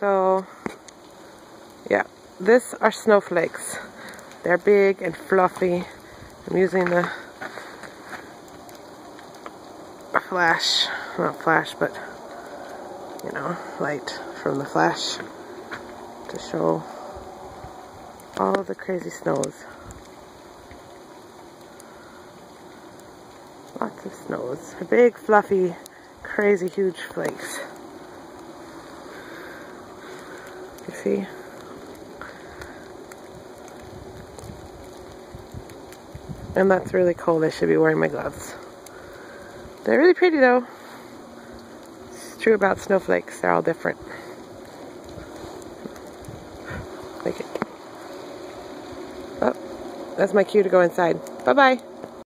So, yeah, this are snowflakes. They're big and fluffy. I'm using the flash, not flash, but you know, light from the flash to show all the crazy snows. Lots of snows. Big, fluffy, crazy, huge flakes. See? And that's really cold. I should be wearing my gloves. They're really pretty though. It's true about snowflakes. They're all different. Like it. Oh, that's my cue to go inside. Bye-bye.